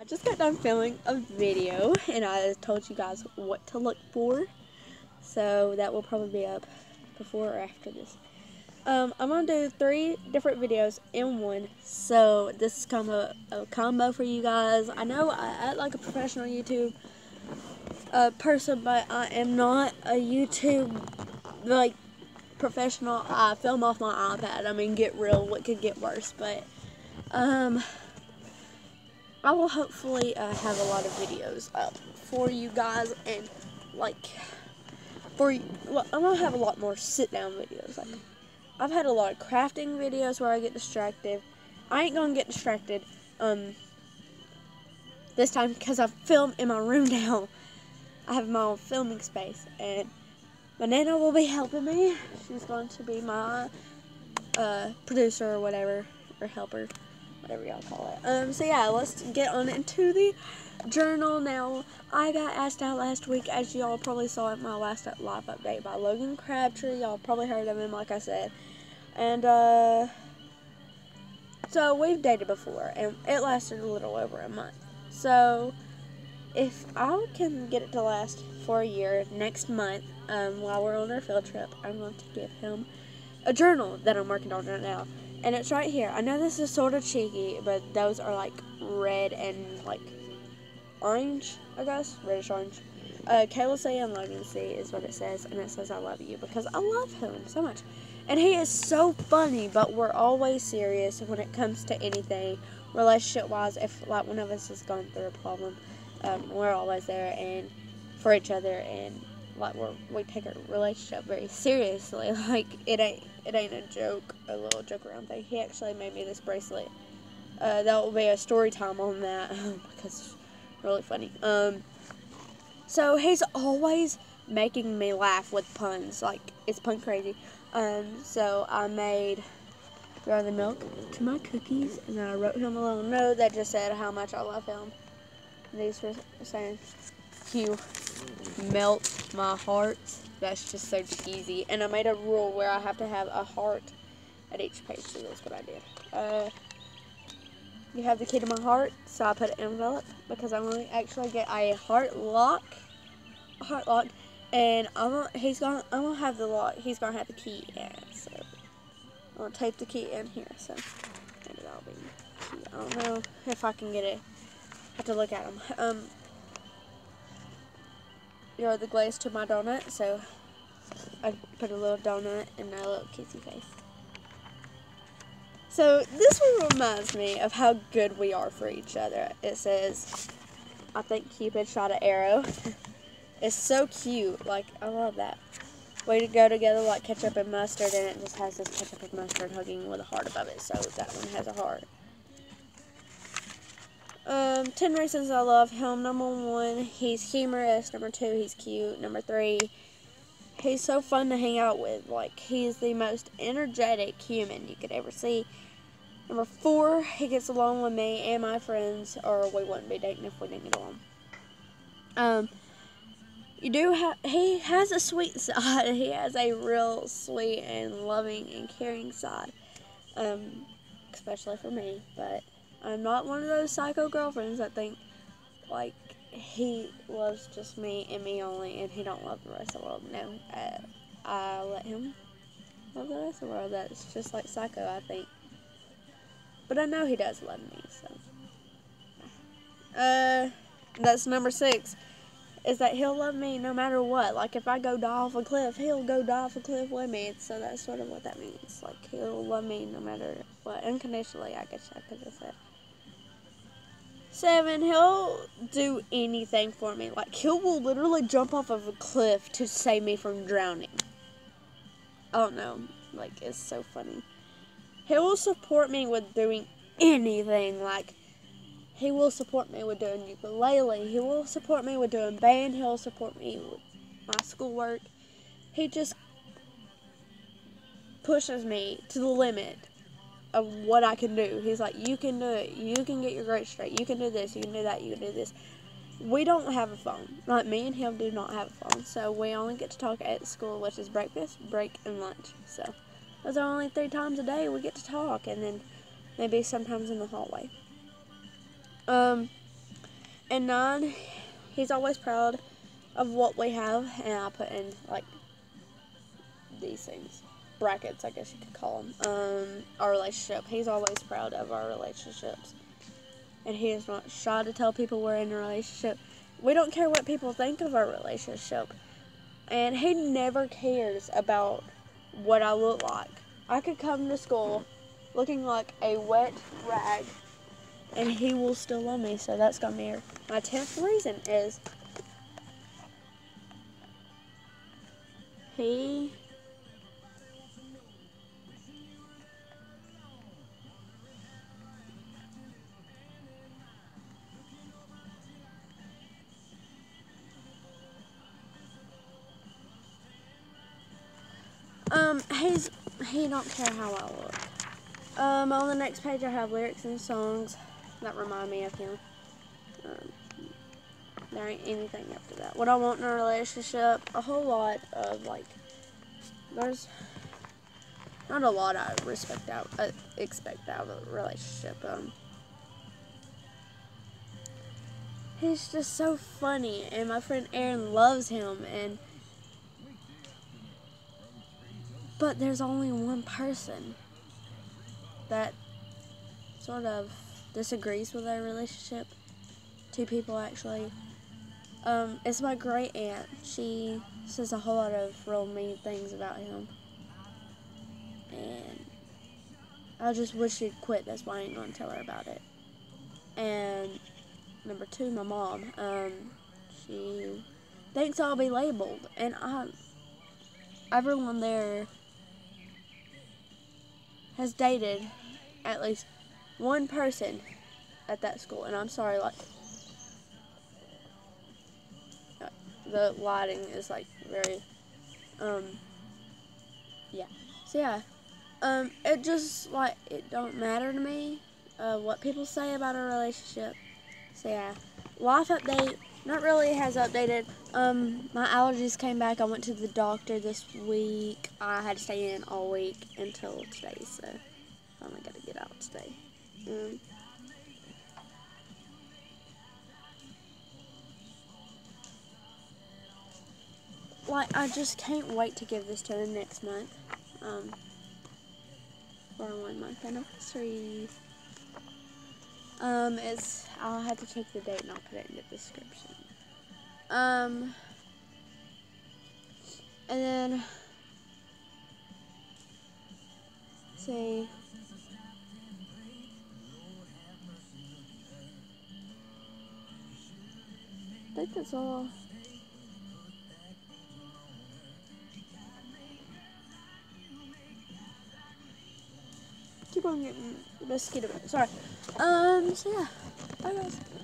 I just got done filming a video and I told you guys what to look for. So that will probably be up before or after this. Um, I'm going to do three different videos in one. So this is kind of a, a combo for you guys. I know I act like a professional YouTube uh, person, but I am not a YouTube like professional. I film off my iPad. I mean, get real. What could get worse? But um, I will hopefully uh, have a lot of videos up for you guys and like for well, I'm gonna have a lot more sit down videos. Like I've had a lot of crafting videos where I get distracted. I ain't gonna get distracted um this time because I film in my room now. I have my own filming space and my nana will be helping me. She's going to be my uh, producer or whatever or helper whatever y'all call it. Um, so yeah, let's get on into the journal now. I got asked out last week, as y'all probably saw in my last live update by Logan Crabtree. Y'all probably heard of him, like I said. And, uh, so we've dated before, and it lasted a little over a month. So, if I can get it to last for a year next month, um, while we're on our field trip, I'm going to give him a journal that I'm working on right now. And it's right here. I know this is sort of cheeky, but those are like red and like orange, I guess. Reddish orange. Uh, Kayla C and Logan C is what it says, and it says I love you because I love him so much. And he is so funny, but we're always serious when it comes to anything relationship wise. If like one of us has gone through a problem, um, we're always there and for each other, and like we we take our relationship very seriously. Like it ain't it ain't a joke, a little joke around thing. He actually made me this bracelet. Uh, that will be a story time on that because it's really funny. Um, so he's always making me laugh with puns. Like it's pun crazy. Um, so I made Jar the milk to my cookies, and then I wrote him a little note that just said how much I love him. These were saying, "You melt my heart." That's just so cheesy. And I made a rule where I have to have a heart at each page, so that's what I did. Uh, you have the key to my heart, so I put an envelope because I'm going to actually get a heart lock, A heart lock, and I'm gonna, he's gonna I'm gonna have the lock. He's gonna have the key and so I'm gonna tape the key in here. So maybe that'll be key. I don't know if I can get it. Have to look at them. Um, you know, the glaze to my donut, so I put a little donut in a little kissy face. So this one reminds me of how good we are for each other. It says, I think Cupid shot an arrow. it's so cute. Like, I love that. Way to go together like ketchup and mustard, and it just has this ketchup and mustard hugging with a heart above it, so that one has a heart. Um, 10 reasons I love him. Number one, he's humorous. Number two, he's cute. Number three, he's so fun to hang out with. Like, he's the most energetic human you could ever see. Number four, he gets along with me and my friends, or we wouldn't be dating if we didn't get along. Um, you do have, he has a sweet side. He has a real sweet and loving and caring side. Um, especially for me, but I'm not one of those psycho girlfriends that think like he loves just me and me only, and he don't love the rest of the world. No, uh, I let him love the rest of the world. That's just like psycho, I think. But I know he does love me, so. Uh, that's number six. Is that he'll love me no matter what. Like if I go die off a cliff, he'll go die off a cliff with me. So that's sort of what that means. Like he'll love me no matter what. Unconditionally, I guess I could have said. Seven, he'll do anything for me. Like, he will literally jump off of a cliff to save me from drowning. I don't know. Like, it's so funny. He will support me with doing anything. Like, he will support me with doing ukulele. He will support me with doing band. He'll support me with my schoolwork. He just pushes me to the limit of what I can do. He's like, you can do it. You can get your grades straight. You can do this. You can do that. You can do this. We don't have a phone. Like me and him do not have a phone. So we only get to talk at school, which is breakfast, break, and lunch. So those are only three times a day we get to talk, and then maybe sometimes in the hallway. Um, and nine, he's always proud of what we have, and I put in like these things, brackets, I guess you could call them. Um, our relationship. He's always proud of our relationships, and he is not shy to tell people we're in a relationship. We don't care what people think of our relationship, and he never cares about what I look like. I could come to school looking like a wet rag and he will still love me. So that's gonna be here. my tenth reason is he Um, he's he don't care how I look. Um, on the next page I have lyrics and songs that remind me of him. Um, there ain't anything after that. What I want in a relationship, a whole lot of like, there's not a lot I respect out, uh, expect out of a relationship. Um, he's just so funny, and my friend Aaron loves him, and but there's only one person that sort of disagrees with our relationship. Two people actually. Um, it's my great aunt. She says a whole lot of real mean things about him. And I just wish she'd quit. That's why I ain't gonna tell her about it. And number two, my mom. Um, she thinks I'll be labeled, and I. Everyone there has dated at least one person at that school, and I'm sorry, like the lighting is like very, um, yeah. So yeah, um, it just like it don't matter to me, uh, what people say about a relationship. So yeah, life update. Not really has updated. Um, my allergies came back. I went to the doctor this week. I had to stay in all week until today, so finally got to get out today. Um, like I just can't wait to give this to him next month. Um, for one month anniversary. Um, it's I'll have to check the date and I'll put it in the description. Um, and then say. I think that's all. Keep on getting mosquito. Sorry. Um. So yeah. Bye guys.